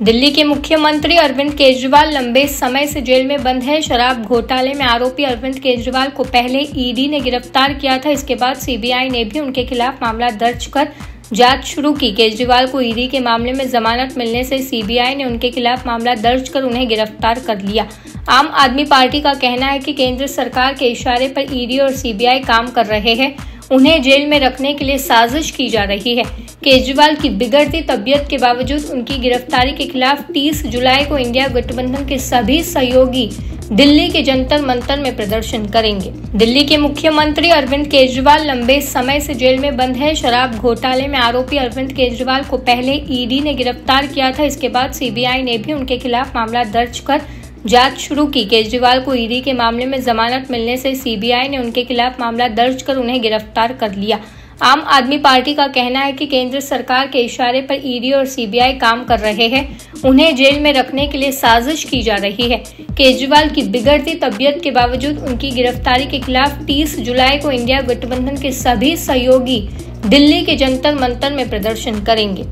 दिल्ली के मुख्यमंत्री अरविंद केजरीवाल लंबे समय से जेल में बंद है। शराब घोटाले में आरोपी अरविंद केजरीवाल को पहले ईडी ने गिरफ़्तार किया था। इसके बाद सीबीआई ने भी उनके खिलाफ मामला दर्ज कर जाँच शुरू की। केजरीवाल को ईडी के मामले में जमानत मिलने से सीबीआई ने उनके खिलाफ मामला दर्ज कर उन्हें गिरफ़्तार कर लिया। आम आदमी पार्टी का कहना है कि केंद्र सरकार के इशारे पर ईडी और सीबीआई काम कर रहे हैं। उन्हें जेल में रखने के लिए साजिश की जा रही है। केजरीवाल की बिगड़ती तबियत के बावजूद उनकी गिरफ्तारी के खिलाफ 30 जुलाई को इंडिया गठबंधन के सभी सहयोगी दिल्ली के जंतर मंतर में प्रदर्शन करेंगे। दिल्ली के मुख्यमंत्री अरविंद केजरीवाल लंबे समय से जेल में बंद है। शराब घोटाले में आरोपी अरविंद केजरीवाल को पहले ईडी ने गिरफ़्तार किया था। इसके बाद सीबीआई ने भी उनके खिलाफ मामला दर्ज कर जाँच शुरू की। केजरीवाल को ईडी के मामले में जमानत मिलने से सीबीआई ने उनके खिलाफ मामला दर्ज कर उन्हें गिरफ़्तार कर लिया। आम आदमी पार्टी का कहना है कि केंद्र सरकार के इशारे पर ईडी और सीबीआई काम कर रहे हैं। उन्हें जेल में रखने के लिए साजिश की जा रही है। केजरीवाल की बिगड़ती तबियत के बावजूद उनकी गिरफ्तारी के खिलाफ 30 जुलाई को इंडिया गठबंधन के सभी सहयोगी दिल्ली के जंतर मंतर में प्रदर्शन करेंगे।